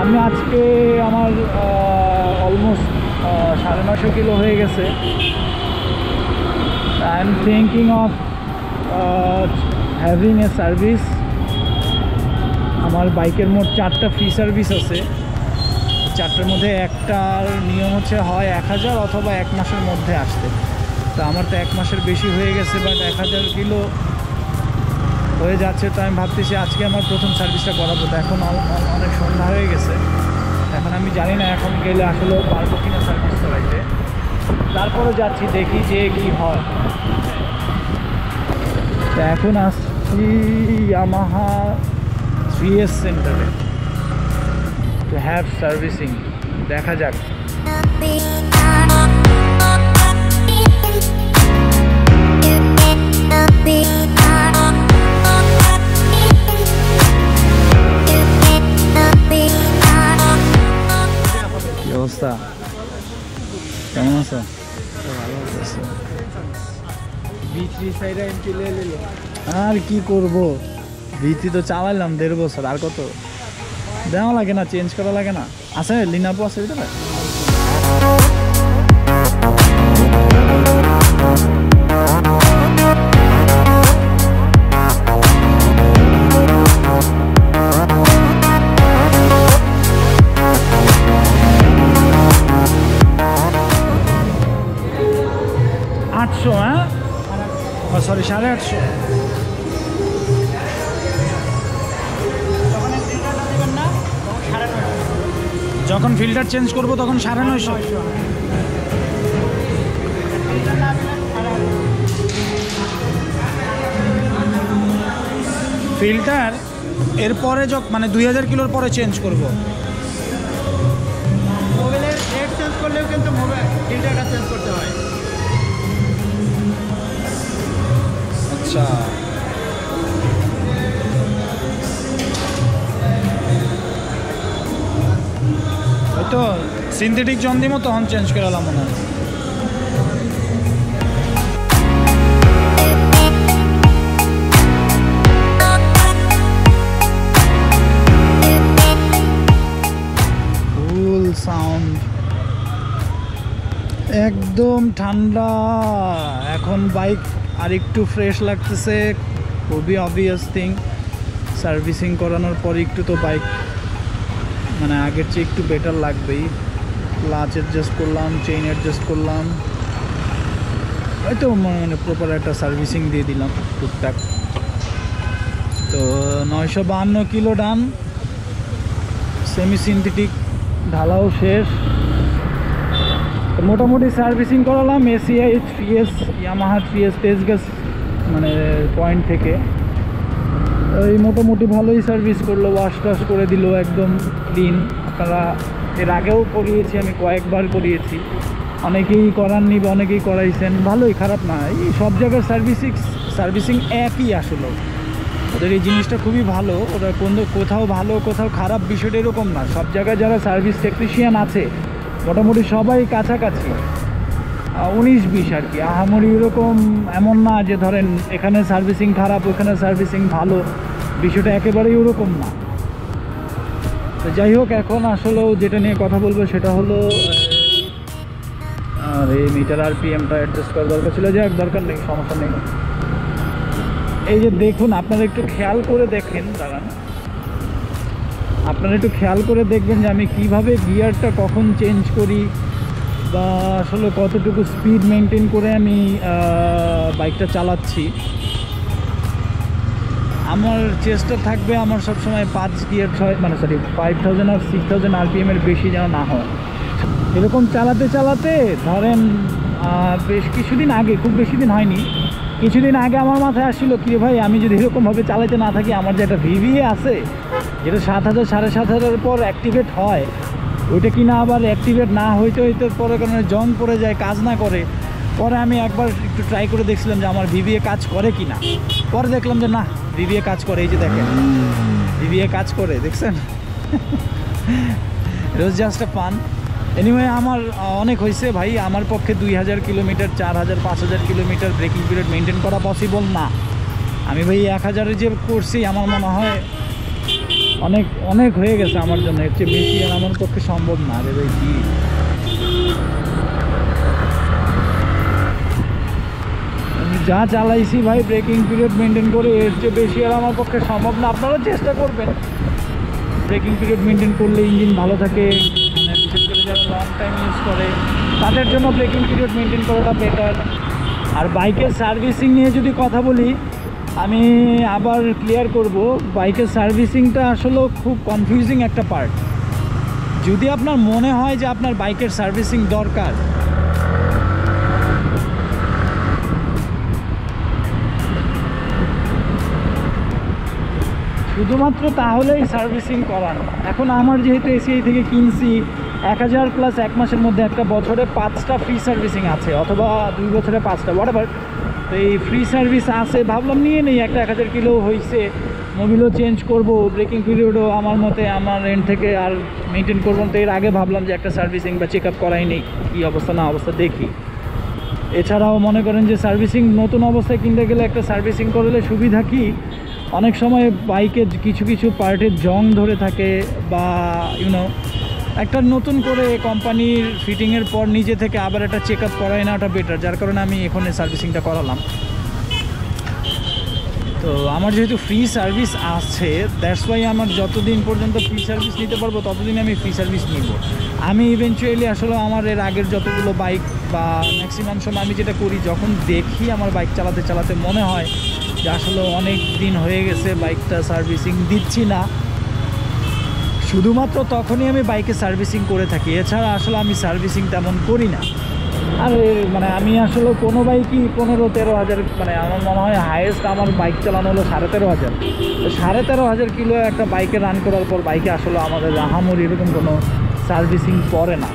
আমি আজকে আমার অলমোস্ট সাড়ে নশো কিলো হয়ে গেছে। I am thinking of having a service আমার বাইকের মোট চারটা ফ্রি সার্ভিস আছে। চারটার মধ্যে একটার নিয়ম হচ্ছে হয় এক হাজার অথবা এক মাসের মধ্যে আসতে। তো আমার তো এক মাসের বেশি হয়ে গেছে বাট এক হাজার কিলো হয়ে যাচ্ছে, তো আমি ভাবতেছি আজকে আমার প্রথম সার্ভিসটা করাবো। তো এখন অনেক সন্ধ্যা হয়ে গেছে। এখন আমি জানি না এখন গেলে আসলে পারব কিনা সার্ভিস করাইতে। তারপরে যাচ্ছি, দেখি যে কি হয়। তো এখন আসছি ইয়ামাহা থ্রি এস সেন্টারে টু হ্যাভ সার্ভিসিং দেখা যাক। আর কি করব? ভিত্তি তো চালাইলাম দেড় বছর, আর কত? দেওয়া লাগে না চেঞ্জ করা লাগে না। আছে, লিনাপু আছে ভিতরে? সাড়ে আটশো। যখন ফিল্টার চেঞ্জ করব তখন সাড়ে নয়শো। ফিল্টার এরপরে যখন মানে দুই হাজার কিলোর পরে চেঞ্জ করব। মোবাইলের রেট চেঞ্জ করলেও কিন্তু মোবাইল ফিল্টারটা চেঞ্জ করতে হয়। আচ্ছা। তো সিনথেটিক জন দিব তখন চেঞ্জ করে এলাম মনে হয়। সাউন্ড একদম ঠান্ডা। এখন বাইক আর একটু ফ্রেশ লাগতেছে, খুবই অবভিয়াস থিং সার্ভিসিং করানোর পর একটু তো বাইক মানে আগের চেয়ে একটু বেটার লাগবেই। ক্লাচ অ্যাডজাস্ট করলাম চেইন অ্যাডজাস্ট করলাম। হয়তো মানে প্রপার একটা সার্ভিসিং দিয়ে দিলাম টুকটাক। তো নয়শো বাহান্ন কিলো ডান সেমি সিনথেটিক ঢালাও শেষ। মোটামুটি সার্ভিসিং করালাম ACI three S Yamaha three S test gas মানে পয়েন্ট থেকে। ওই মোটামুটি ভালোই সার্ভিস করল ওয়াশ টাশ করে দিল একদম ক্লিন আপনারা এর আগেও করিয়েছি, আমি কয়েকবার করিয়েছি। অনেকেই করাননি বা অনেকেই করাইছেন, ভালোই, খারাপ না। এই সব জায়গার সার্ভিসিং সার্ভিসিং একই আসলো। ওদের এই জিনিসটা খুবই ভালো, ওরা কোন কোথাও ভালো, কোথাও খারাপ বিষয়টা এরকম না। সব জায়গায় যারা সার্ভিস টেকনিশিয়ান আছে মোটামুটি সবাই কাছাকাছি। উনিশ, বিশ আর কি। আহামরি এরকম এমন না যে ধরেন এখানে সার্ভিসিং খারাপ, ওখানে সার্ভিসিং ভালো। বিষয়টা একেবারেই ওরকম না। তো যাই হোক, এখন আসলেও যেটা নিয়ে কথা বলব সেটা হলো আর এই মিটার আর পিএমটা অ্যাডজাস্ট করার দরকার ছিল। যাই হোক দরকার নেই, সমস্যা নেই। এই যে দেখুন, আপনারা একটু খেয়াল করে দেখেন, দাঁড়ান। আপনারা একটু খেয়াল করে দেখবেন যে আমি কীভাবে গিয়ারটা কখন চেঞ্জ করি বা আসলে কতটুকু স্পিড মেনটেন করে আমি বাইকটা চালাচ্ছি। আমার চেষ্টা থাকবে আমার সবসময় পাঁচ গিয়ার ছয় মানে সরি ফাইভ থাউজেন্ড আর সিক্স থাউজেন্ড আরপিএমের বেশি যেন না হয়। এরকম চালাতে চালাতে ধরেন বেশ কিছুদিন আগে, খুব বেশি দিন হয়নি, কিছুদিন আগে আমার মাথায় আসছিল কি ভাই, আমি যদি এরকমভাবে চালাতে না থাকি, আমার যে একটা ভিভিএ আছে যেটা সাত হাজার, সাড়ে সাত হাজারের পর অ্যাক্টিভেট হয়, ওইটা কিনা আবার অ্যাক্টিভেট না হইতে হইতে পরে কারণে জং পড়ে যায়, কাজ না করে, পরে আমি একবার একটু ট্রাই করে দেখছিলাম যে আমার ভিভিএ কাজ করে কি না পরে দেখলাম যে না ভিভিএ কাজ করে, এই যে দেখেন। ভিভিএ কাজ করে, দেখছেন? রোজ জাস্ট পান এনিওয়ে আমার অনেক হয়েছে ভাই, আমার পক্ষে দুই হাজার কিলোমিটার, চার হাজার, পাঁচ হাজার কিলোমিটার ব্রেকিং পিরিয়ড মেনটেন করা পসিবল না। আমি ভাই এক হাজারে যে করছি আমার মনে হয় অনেক অনেক হয়ে গেছে আমার জন্য। এর চেয়ে বেশি আর আমার পক্ষে সম্ভব না রে ভাই, কি? যা চালাইছি ভাই ব্রেকিং পিরিয়ড মেনটেন করে এর চেয়ে বেশি আর আমার পক্ষে সম্ভব না। আপনারাও চেষ্টা করবেন। ব্রেকিং পিরিয়ড মেনটেন করলে ইঞ্জিন ভালো থাকে মানে বিশেষ করে যারা লং টাইম ইউজ করে, তাদের জন্য ব্রেকিং পিরিয়ড মেনটেন করাটা বেটার আর বাইকের সার্ভিসিং নিয়ে যদি কথা বলি আমি আবার ক্লিয়ার করব বাইকের সার্ভিসিংটা আসলে খুব কনফিউজিং একটা পার্ট যদি আপনার মনে হয় যে আপনার বাইকের সার্ভিসিং দরকার, শুধুমাত্র তাহলেই সার্ভিসিং করান। এখন আমার যেহেতু এসিআই থেকে কিনছি, এক হাজার প্লাস এক মাসের মধ্যে একটা বছরে পাঁচটা ফ্রি সার্ভিসিং আছে, অথবা দুই বছরে পাঁচটা হোয়াট তো এই ফ্রি সার্ভিস আছে, ভাবলাম নিয়ে নেই, একটা এক হাজার কিলো হয়েছে মোবিলও চেঞ্জ করব ব্রেকিং পিরিয়ডও আমার মতে আমার এন্ড থেকে আর মেনটেন করব। তো এর আগে ভাবলাম যে একটা সার্ভিসিং বা চেক আপ করাই নেই, কী অবস্থা না অবস্থা দেখি। এছাড়াও মনে করেন যে সার্ভিসিং নতুন অবস্থায় কিনতে গেলে একটা সার্ভিসিং করলে সুবিধা কি? অনেক সময় বাইকে কিছু কিছু পার্টের জং ধরে থাকে বা ইউনো একটা নতুন করে কোম্পানির ফিটিংয়ের পর নিজে থেকে আবার একটা চেক আপ করাই না ওটা বেটার যার কারণে আমি এখানে সার্ভিসিংটা করালাম। তো আমার যেহেতু ফ্রি সার্ভিস আছে দ্যাটস ওয়াই আমার যতদিন পর্যন্ত ফ্রি সার্ভিস নিতে পারব, ততদিন আমি ফ্রি সার্ভিস নিব। আমি ইভেনচুয়ালি আসলে আমার এর আগের যতগুলো বাইক বা ম্যাক্সিমাম সময় আমি যেটা করি, যখন দেখি আমার বাইক চালাতে চালাতে মনে হয় যে আসলে অনেক দিন হয়ে গেছে বাইকটা সার্ভিসিং দিচ্ছি না শুধুমাত্র তখনই আমি বাইকে সার্ভিসিং করে থাকি। এছাড়া আসলে আমি সার্ভিসিং তেমন করি না। আর মানে আমি আসলে কোনো বাইকই পনেরো, তেরো হাজার মানে আমার মনে হয় হায়েস্ট আমার বাইক চালানো হলো সাড়ে তেরো হাজার। তো সাড়ে তেরো হাজার কিলো একটা বাইকে রান করার পর বাইকে আসলে আমাদের রাহামুর এরকম কোনো সার্ভিসিং পড়ে না।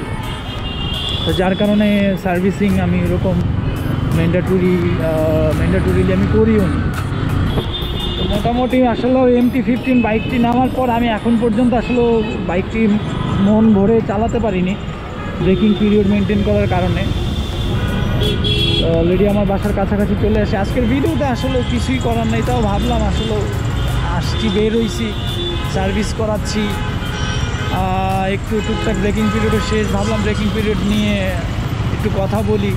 তো যার কারণে সার্ভিসিং আমি এরকম ম্যান্ডাটরি ম্যান্ডাটরিলি আমি করিও নি। মোটামুটি আসলে এমটি ফিফটিন বাইকটি নামার পর আমি এখন পর্যন্ত আসলে বাইকটি মন ভরে চালাতে পারিনি ব্রেকিং পিরিয়ড মেনটেন করার কারণে। অলরেডি আমার বাসার কাছাকাছি চলে আসে। আজকের ভিডিওতে আসলে কিছুই করার নেই, তাও ভাবলাম আসলে আসছি, বের হইছি সার্ভিস করাচ্ছি। একটু টুকটাক ব্রেকিং পিরিয়ডও শেষ, ভাবলাম ব্রেকিং পিরিয়ড নিয়ে একটু কথা বলি।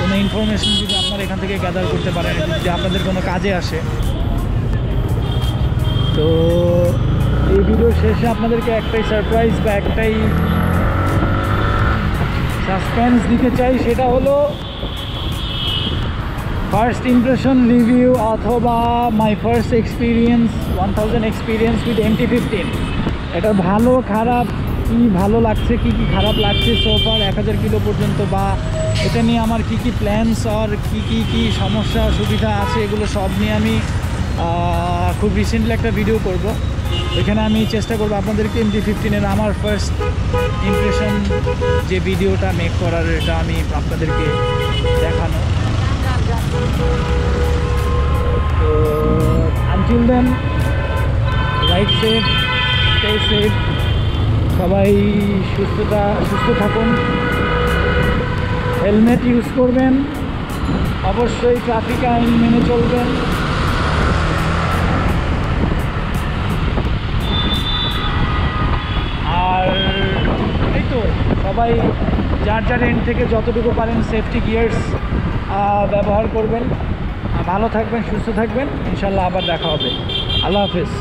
কোনো ইনফরমেশন যদি আপনারা এখান থেকে গ্যাদার করতে পারেন, যদি আপনাদের কোনো কাজে আসে। তো এই ভিডিও শেষে আপনাদেরকে একটাই সারপ্রাইজ বা একটাই সাসপেন্স দিতে চাই, সেটা হলো ফার্স্ট ইমপ্রেশন রিভিউ অথবা my first experience one thousand experience with MT fifteen এটা ভালো, খারাপ, কি ভালো লাগছে, কি কি খারাপ লাগছে সোফার এক হাজার কিলো পর্যন্ত বা এটা নিয়ে আমার কি কি প্ল্যানস আর কি কি কি সমস্যা, সুবিধা আছে, এগুলো সব নিয়ে আমি খুব রিসেন্টলি একটা ভিডিও করব। এখানে আমি চেষ্টা করব আপনাদেরকে এম এমটি ফিফটিনের আমার ফার্স্ট ইমপ্রেশন যে ভিডিওটা মেক করার, এটা আমি আপনাদেরকে দেখানো। তো until then ride safe stay safe সবাই সুস্থতা, সুস্থ থাকুন। হেলমেট ইউজ করবেন। অবশ্যই ট্রাফিক আইন মেনে চলবেন। সবাই যার যার এন্ড থেকে যতটুকু পারেন সেফটি গিয়ার্স ব্যবহার করবেন। ভালো থাকবেন, সুস্থ থাকবেন। ইনশাল্লাহ আবার দেখা হবে। আল্লাহ হাফেজ।